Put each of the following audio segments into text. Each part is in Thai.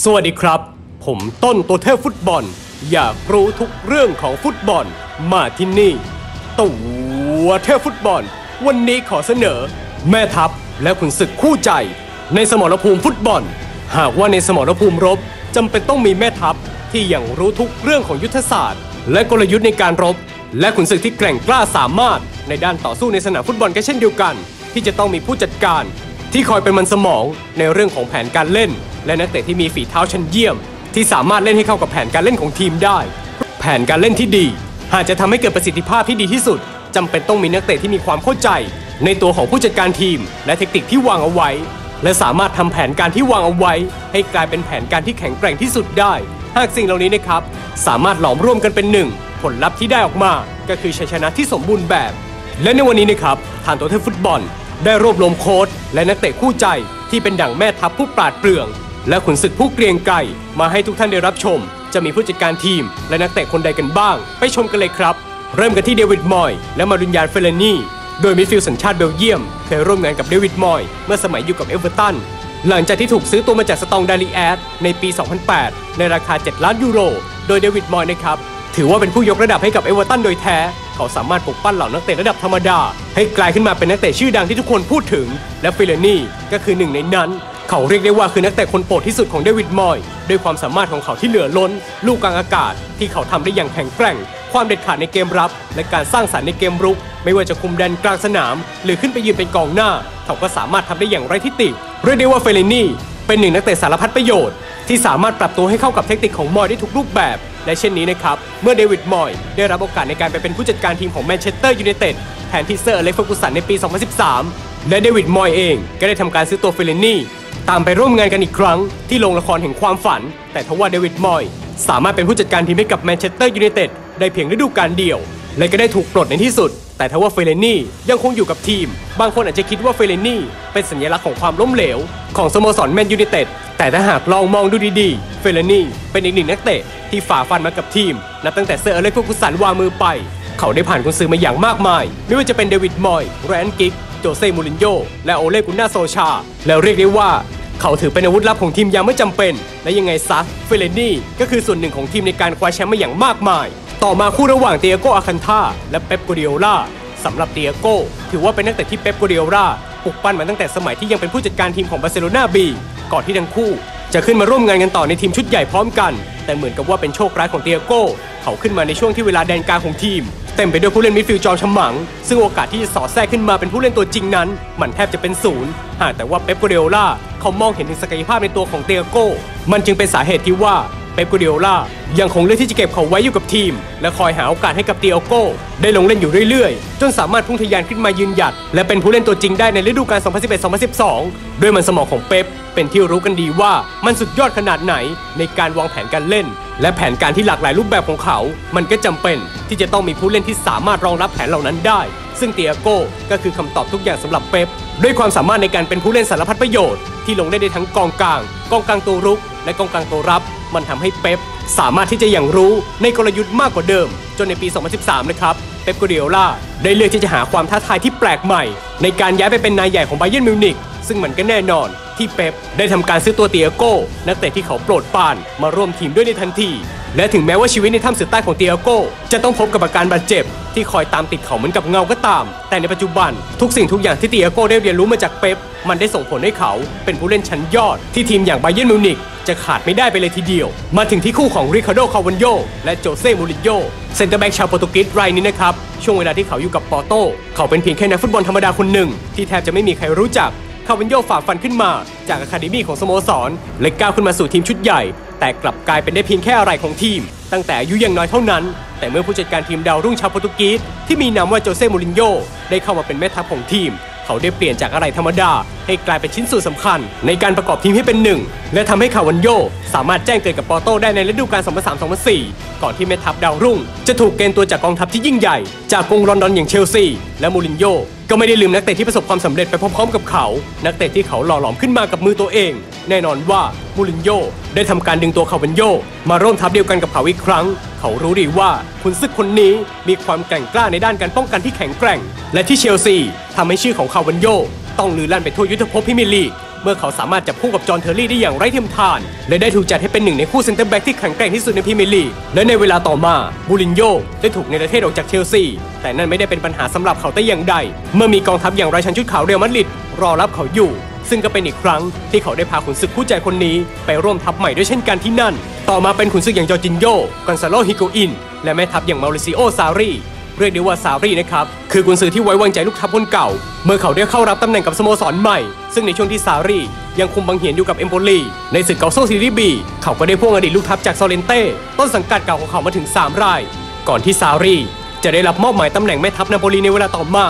สวัสดีครับ ผมต้นตัวเทพฟุตบอล อยากรู้ทุกเรื่องของฟุตบอลมาที่นี่ตัวเทพฟุตบอล วันนี้ขอเสนอ แม่ทัพและขุนศึกคู่ใจ ในสมรภูมิฟุตบอล หากว่าในสมรภูมิรบจำเป็นต้องมีแม่ทัพที่ยังรู้ทุกเรื่องของยุทธศาสตร์ และกลยุทธ์ในการรบ และขุนศึกที่แกร่งกล้าสามารถ ในด้านต่อสู้ในสนามฟุตบอลก็เช่นเดียวกัน ที่จะต้องมีผู้จัดการ ที่คอยเป็นมันสมองในเรื่องของแผนการเล่น และนักเตะที่มีฝีเท้าชั้นเยี่ยม ที่สามารถเล่นให้เข้ากับแผนการเล่นของทีมได้ แผนการเล่นที่ดี หากจะทำให้เกิดประสิทธิภาพที่ดีที่สุดจำเป็นต้องมีนักเตะที่มีความเข้าใจ ในตัวของผู้จัดการทีม และเทคนิคที่วางเอาไว้ และสามารถทำแผนการที่วางเอาไว้ ให้กลายเป็นแผนการที่แข็งแกร่งที่สุดได้ หากสิ่งเหล่านี้นะครับ สามารถหลอมร่วมกันเป็นหนึ่งผลลัพธ์ที่ได้ออกมาก็คือชัยชนะที่สมบูรณ์แบบ และในวันนี้นะครับทางตัวเทพฟุตบอล ได้รวบรวมโค้ชและนักเตะคู่ใจที่เป็นดั่งแม่ทัพผู้ปราดเปรื่อง และขุนศึกผู้เกรียงไกรมาให้ทุกท่านได้รับชม จะมีผู้จัดการทีม และนักเตะคนใดกันบ้าง ไปชมกันเลยครับ เริ่มกันที่เดวิดมอยส์ และมารูยานเฟลไลนี่ โดยมิดฟิลด์สัญชาติเบลเยียม เคยร่วมงานกับเดวิดมอยส์ เมื่อสมัยอยู่กับเอเวอร์ตันหลังจากที่ถูกซื้อตัวมาจากสตองดาร์ลีแอชในปี 2008 ในราคา 7 ล้านยูโร โดยเดวิดมอยส์นะครับถือว่าเป็นผู้ยกระดับให้กับเอเวอร์ตันโดยแท้ เขาสามารถปลุกปั้นเหล่านักเตะระดับธรรมดา ให้กลายขึ้นมาเป็นนักเตะชื่อดังที่ทุกคนพูดถึง และเฟลไลนี่ก็คือหนึ่งในนั้น เขาเรียกได้ว่าคือนักเตะคนโปรดที่สุดของเดวิดมอยส์ด้วยความสามารถของเขาที่เหลือล้น ลูกกลางอากาศ ที่เขาทำได้อย่างแข็งแกร่ง ความเด็ดขาดในเกมรับ และการสร้างสรรค์ในเกมรุก ไม่ว่าจะคุมแดนกลางสนาม หรือขึ้นไปยืนเป็นกองหน้า เขาก็สามารถทำได้อย่างไร้ทิฏฐิเรียกได้ว่าเฟลไลนี่เป็นหนึ่งนักเตะสารพัดประโยชน์ ที่สามารถปรับตัวให้เข้ากับเทคนิคของมอยส์ได้ทุกรูปแบบ และเช่นนี้นะครับ เมื่อเดวิดมอยส์ได้รับโอกาสในการไปเป็นผู้จัดการทีมของแมนเชสเตอร์ยูไนเต็ดแทนที่เซอร์อเล็กซ์เฟอร์กูสันในปี 2013 และเดวิดมอยส์เองก็ได้ทำการซื้อตัวเฟลไลนี่ ตามไปร่วมงานกันอีกครั้งที่โรงละครแห่งความฝัน แต่ทว่าเดวิดมอยส์ สามารถเป็นผู้จัดการทีมให้กับแมนเชสเตอร์ยูไนเต็ดได้เพียงฤดูกาลเดียว และก็ได้ถูกปลดในที่สุด แต่ทว่าเฟลไลนี่ยังคงอยู่กับทีม บางคนอาจจะคิดว่าเฟลไลนี่เป็นสัญลักษณ์ของความล้มเหลว ของสโมสรแมนยูไนเต็ดแต่ถ้าหากลองมองดูดีๆ เฟลไลนี่เป็นอีกหนึ่งนักเตะที่ฝ่าฟันมากับทีมนับตั้งแต่เซอร์อเล็กซ์เฟอร์กูสันวางมือไป เขาได้ผ่านกุนซือมาอย่างมากมาย ไม่ว่าจะเป็นเดวิดมอยส์ไรอันกิ๊กส์ โจเซ่มูรินโญ่และโอเล่กุนนาร์โซลชา แล้วเรียกได้ว่า เขาถือเป็นอาวุธลับของทีมยามไม่จำเป็น และยังไงซะเฟลไลนี่ก็คือส่วนหนึ่งของทีมในการคว้าแชมป์มาอย่างมากมาย ต่อมาคู่ระหว่างเตียโกอัลคันทาร่าและเป๊ปกวาร์ดิโอลาสำหรับเตียโกถือว่าเป็นนักเตะที่เป๊ปกวาร์ดิโอลาปลุกปั้นมาตั้งแต่สมัยที่ยังเป็นผู้จัดการทีมของบาร์เซโลนาบีก่อนที่ทั้งคู่ จะขึ้นมาร่วมงานกันต่อในทีมชุดใหญ่พร้อมกัน แต่เหมือนกับว่าเป็นโชคร้ายของเตียโกเขาขึ้นมาในช่วงที่เวลาแดนกลางของทีม เต็มไปด้วยผู้เล่น midfield จอมฉมัง ซึ่งโอกาสที่จะสอดแทรกขึ้นมาเป็นผู้เล่นตัวจริงนั้น มันแทบจะเป็นศูนย์หากแต่ว่าเป๊ปกวาร์ดิโอล่าเขามองเห็นถึงศักยภาพในตัวของเตียโกมันจึงเป็นสาเหตุที่ว่า เป๊ปกัวเดโอล่ายังคงเลือกที่จะเก็บเขาไว้อยู่กับทีม และคอยหาโอกาสให้กับเตียโก้ ได้ลงเล่นอยู่เรื่อยๆ จนสามารถพุ่งทะยานขึ้นมายืนหยัด และเป็นผู้เล่นตัวจริงได้ในฤดูกาล 2011-2012 ด้วยมันสมองของเป๊ปเป็นที่รู้กันดีว่ามันสุดยอดขนาดไหนในการวางแผนการเล่น และแผนการที่หลากหลายรูปแบบของเขา มันก็จำเป็นที่จะต้องมีผู้เล่นที่สามารถรองรับแผนเหล่านั้นได้ ซึ่งเตียโก้ก็คือคำตอบทุกอย่างสำหรับเป๊ปด้วยความสามารถในการเป็นผู้เล่นสารพัดประโยชน์ที่ลงได้ในทั้งกองกลาง กองกลางตัวรุก และกองกลางตัวรับ มันทำให้เป๊ปสามารถที่จะอย่างรู้ในกลยุทธ์มากกว่าเดิม จนในปี 2013 นะครับ เป๊ปกัวเดียล่าได้เลือกที่จะหาความท้าทายที่แปลกใหม่ ในการย้ายไปเป็นนายใหญ่ของไบเยนมิวนิกซึ่งมันก็แน่นอนที่เป๊ปได้ทำการซื้อตัวเตียโก้ นักเตะที่เขาโปรดปรานมาร่วมทีมด้วยในทันที และถึงแม้ว่าชีวิตในถ้ำเสืบใต้ของเตียโก้ จะต้องพบกับอาการบาดเจ็บ ที่คอยตามติดเขาเหมือนกับเงาก็ตาม แต่ในปัจจุบันทุกสิ่งทุกอย่างที่เตียโก้ได้เรียนรู้มาจากเป๊ปมันได้ส่งผลให้เขาเป็นผู้เล่นชั้นยอด ที่ทีมอย่างบาเยิร์นมิวนิกจะขาดไม่ได้ไปเลยทีเดียว มาถึงที่คู่ของริคาร์โด คาร์วัลโญ่ และโจเซ่ มูรินโญ่ centre back ชาวโปรตุเกสรายนี้นะครับ ช่วงเวลาที่เขาอยู่กับปอร์โต เขาเป็นเพียงแค่นักฟุตบอลธรรมดาคนหนึ่ง ที่แทบจะไม่มีใครรู้จัก คาร์วัลโญ่ฝ่าฟันขึ้นมา จาก academy ของสโมสรและก้าวขึ้นมาสู่ทีมชุดใหญ่ แต่กลับกลายเป็นได้เพียงแค่อะไหล่ของทีม ตั้งแต่อายุยังน้อยเท่านั้น แต่เมื่อผู้จัดการทีมดาวรุ่งชาวโปรตุเกสที่มีนามว่าโจเซ่มูรินโญ่ได้เข้ามาเป็นแม่ทัพของทีม เขาได้เปลี่ยนจากอะไรธรรมดา ให้กลายเป็นชิ้นส่วนสำคัญ ในการประกอบทีมให้เป็นหนึ่งและทำให้คาวันโยสามารถแจ้งเกิดกับปอร์โตได้ในฤดูกาล 2003-2004 ก่อนที่แม่ทัพดาวรุ่ง จะถูกเกณฑ์ตัวจากกองทัพที่ยิ่งใหญ่ จากกรุงลอนดอนอย่างเชลซี และมูรินโญ่ ก็ไม่ได้ลืมนักเตะที่ประสบความสำเร็จไปพร้อมๆกับเขา นักเตะที่เขาหล่อหลอมขึ้นมากับมือตัวเอง แน่นอนว่ามูรินโญ่ได้ทำการดึงตัวเขาเป็นโยมาร่วมทัพเดียวกันกับเขาอีกครั้ง เขารู้ดีว่าขุนศึกคนนี้มีความแกร่งกล้าในด้านการป้องกันที่แข็งแกร่ง และที่เชลซีทำให้ชื่อของคาร์วัลโญ่ต้องลือลั่นไปทั่วยุทธภพพรีเมียร์ลีก เมื่อเขาสามารถจับคู่กับจอห์นเทอร์รี่ได้อย่างไร้เทียมทาน และได้ถูกจัดให้เป็นหนึ่งในคู่ centre back ที่แข็งแกร่งที่สุดในพรีเมียร์ลีกและในเวลาต่อมามูรินโญ่ได้ถูกในประเทศออกจากเชลซีแต่นั่นไม่ได้เป็นปัญหาสำหรับเขาแต่อย่างใด เมื่อมีกองทัพอย่างราชันชุดขาวเรอัลมาดริดรอรับเขาอยู่ ซึ่งก็เป็นอีกครั้งที่เขาได้พาขุนศึกคู่ใจคนนี้ ไปร่วมทัพใหม่ด้วยเช่นกันที่นั่น ต่อมาเป็นขุนศึกอย่างจอร์จินโญ่กอนซาโลฮิโกอิน และแม่ทัพอย่างเมาริซิโอซารี เรียกได้ว่าซารีนะครับ คือกุนซือที่ไว้วางใจลูกทัพคนเก่า เมื่อเขาได้เข้ารับตำแหน่งกับสโมสรใหม่ ซึ่งในช่วงที่ซารียังคุมบังเหียนอยู่กับเอมโปลีในศึกกัลโช่เซเรียบีเขาก็ได้พ่วงอดีตลูกทัพจากซอเลนเต้ต้นสังกัดเก่าของเขามาถึง 3 ราย ก่อนที่ซารีจะได้รับมอบหมายตำแหน่งแม่ทัพนาโปลีในเวลาต่อมา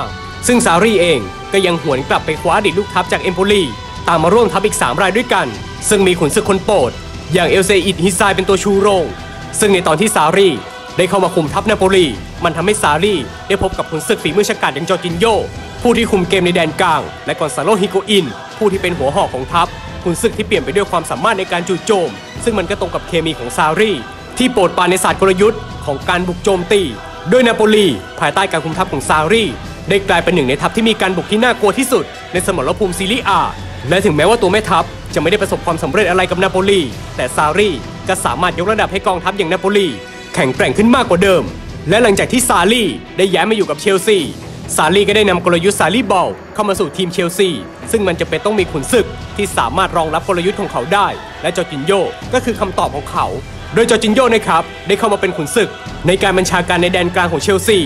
ซึ่งซารีเองก็ยังหวนกลับไปคว้าอดีตลูกทัพจากเอมโปลีตามมาร่วมทัพอีก 3 รายด้วยกัน ซึ่งมีขุนศึกคนโปรดอย่างเอลเซอิดฮิซายเป็นตัวชูโรง ซึ่งในตอนที่ซารี ได้เข้ามาคุมทัพนาโปลี มันทำให้ซารีได้พบกับขุนศึกฝีมือฉกาจอย่างจอร์จินโย ผู้ที่คุมเกมในแดนกลาง และกอนซาโลฮิโกอิน ผู้ที่เป็นหัวหอกของทัพขุนศึกที่เปี่ยมไปด้วยความสามารถในการจู่โจม ซึ่งมันก็ตรงกับเคมีของซารีที่โปรดปรานในศาสตร์กลยุทธ์ของการบุกโจมตี โดยนาโปลีภายใต้การคุมทัพของซารีได้กลายเป็นหนึ่งในทัพที่มีการบุกที่น่ากลัวที่สุด ในสมรภูมิเซเรียอาและถึงแม้ว่าตัวแม่ทัพจะไม่ได้ประสบความสำเร็จอะไรกับนาโปลีแต่ซารีก็สามารถยกระดับให้กองทัพอย่างนาโปลี แข็งแกร่งขึ้นมากกว่าเดิม และหลังจากที่ซารีได้ย้ายมาอยู่กับเชลซีซารีก็ได้นำกลยุทธ์ซารีบอลเข้ามาสู่ทีมเชลซี ซึ่งมันจำเป็นต้องมีขุนศึกที่สามารถรองรับกลยุทธ์ของเขาได้ และจอร์จินโยก็คือคำตอบของเขา โดยจอร์จินโยนะครับได้เข้ามาเป็นขุนศึก ในการบัญชาการในแดนกลางของเชลซี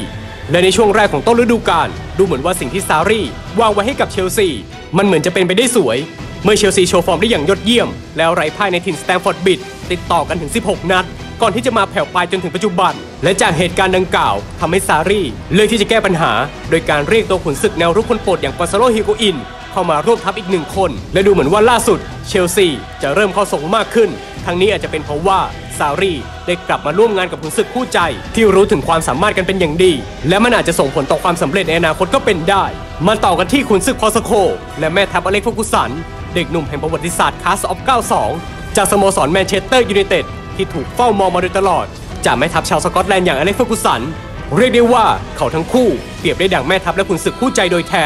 และในช่วงแรกของต้นฤดูกาลดูเหมือนว่าสิ่งที่ซารีวางไว้ให้กับเชลซี มันเหมือนจะเป็นไปได้สวย เมื่อเชลซีโชว์ฟอร์มได้อย่างยอดเยี่ยม แล้วไร้พ่ายในถิ่นสแตมฟอร์ดบริดจ์ติดต่อกันถึง 16 นัด ก่อนที่จะมาแผ่วปลายจนถึงปัจจุบัน และจากเหตุการณ์ดังกล่าวทำให้ซารีเลือกที่จะแก้ปัญหา โดยการเรียกตัวขุนศึกแนวรุกคนโปรดอย่างกอนซาโลฮิโกอินเข้ามาร่วมทัพอีกหนึ่งคน และดูเหมือนว่าล่าสุด เชลซีจะเริ่มเข้าทรงมากขึ้นทั้งนี้อาจจะเป็นเพราะว่าซารีได้กลับมาร่วมงานกับขุนศึกคู่ใจ ที่รู้ถึงความสามารถกันเป็นอย่างดี และมันอาจจะส่งผลต่อความสำเร็จในอนาคตก็เป็นได้ มาต่อกันที่ขุนศึกพอลสโคลส์ และแม่ทัพอเล็กซ์เฟอร์กูสัน เด็กหนุ่มแห่งประวัติศาสตร์ class of 92 จากสโมสรแมนเชสเตอร์ยูไนเต็ด ที่ถูกเฝ้ามองมาโดยตลอด จากแม่ทัพชาวสกอตแลนด์อย่างอเล็กซ์เฟอร์กูสัน เรียกได้ว่าเขาทั้งคู่เปรียบได้ดังแม่ทัพและขุนศึกคู่ใจโดยแท้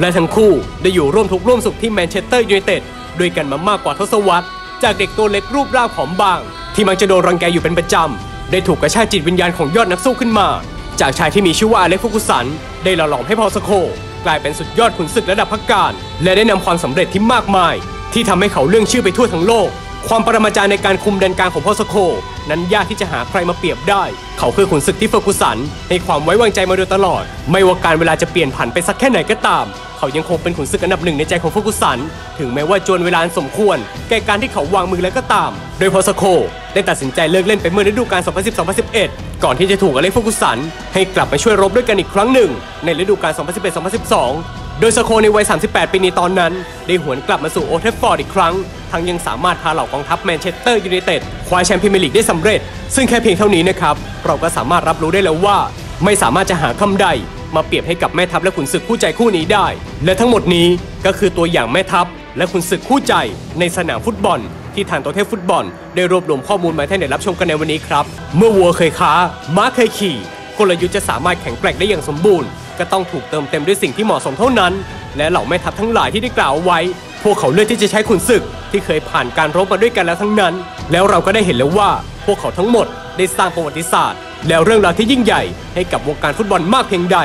และทั้งคู่ได้อยู่ร่วมทุกข์ร่วมสุขที่แมนเชสเตอร์ยูไนเต็ดด้วยกันมามากกว่าทศวรรษ จากเด็กตัวเล็กรูปร่างผอมบาง ที่มักจะโดนรังแกอยู่เป็นประจำได้ถูกกระชากจิตวิญญาณของยอดนักสู้ขึ้นมา จากชายที่มีชื่อว่าอเล็กเฟอร์กูสันได้หล่อหลอมให้พอสโคกลายเป็นสุดยอดขุนศึกระดับพักการ และได้นำความสำเร็จที่มากมาย ที่ทำให้เขาเรื่องชื่อไปทั่วทั้งโลก ความปรมาจารย์ในการคุมแดนกลางของพอสโค นั้นยากที่จะหาใครมาเปรียบได้ เขาคือขุนศึกที่เฟอร์กูสันให้ความไว้วางใจมาโดยตลอด ไม่ว่าการเวลาจะเปลี่ยนผันไปสักแค่ไหนก็ตาม เขายังคงเป็นขุนศึกอันดับหนึ่งในใจของเฟอร์กูสัน ถึงแม้ว่าจวนเวลาสมควร แก่การที่เขาวางมือแล้วก็ตาม โดยพอลสโคลส์ ได้ตัดสินใจเลิกเล่นไปเมื่อฤดูกาล 2010-2011 ก่อนที่จะถูกอเล็กซ์เฟอร์กูสันให้กลับมาช่วยรบด้วยกันอีกครั้งหนึ่ง ในฤดูกาล 2011-2012 โดยสโคลส์ในวัย 38 ปีในตอนนั้น ได้หวนกลับมาสู่โอลด์แทรฟฟอร์ดอีกครั้ง ทั้งยังสามารถพาเหล่ากองทัพแมนเชสเตอร์ยูไนเต็ดคว้าแชมป์พรีเมียร์ลีกได้สำเร็จ ซึ่งแค่เพียงเท่านี้นะครับ เราก็สามารถรับรู้ได้แล้วว่า ไม่สามารถจะหาคำใด มาเปรียบให้กับแม่ทัพและขุนศึกคู่ใจคู่นี้ได้ และทั้งหมดนี้ก็คือตัวอย่างแม่ทัพและขุนศึกคู่ใจในสนามฟุตบอล ที่ทางตัวเทพฟุตบอล ได้รวบรวมข้อมูลมาให้ท่านได้รับชมกันในวันนี้ครับ เมื่อวัวเคยค้าม้าเคยขี่กลยุทธ์จะสามารถแข็งแกร่งได้อย่างสมบูรณ์ ก็ต้องถูกเติมเต็มด้วยสิ่งที่เหมาะสมเท่านั้น และเหล่าแม่ทัพทั้งหลายที่ได้กล่าวเอาไว้ พวกเขาเลือกที่จะใช้ขุนศึกที่เคยผ่านการรบมาด้วยกันแล้วทั้งนั้น แล้วเราก็ได้เห็นแล้วว่า พวกเขาทั้งหมดได้สร้างประวัติศาสตร์ แล้วเรื่องราวที่ยิ่งใหญ่ให้กับวงการฟุตบอลมากเพียงใด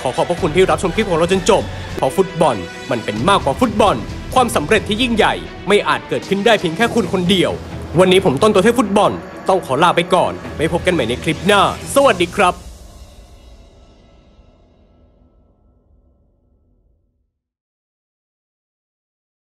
ขอขอบพระคุณที่รับชมคลิปของเราจนจบเพราะฟุตบอลมันเป็นมากกว่าฟุตบอล ความสำเร็จที่ยิ่งใหญ่ไม่อาจเกิดขึ้นได้เพียงแค่คุณคนเดียว วันนี้ผมต้นตัวเทพฟุตบอล ต้องขอลาไปก่อนไว้พบกันใหม่ในคลิปหน้า สวัสดีครับ